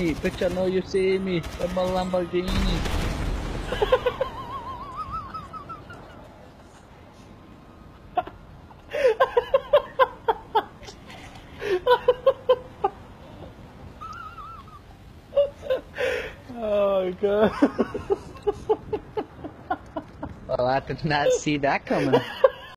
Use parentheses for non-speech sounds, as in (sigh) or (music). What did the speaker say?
Lamborghini. Bitch, I know you see me. I'm a Lamborghini. oh god. well, I did not see that coming. (laughs)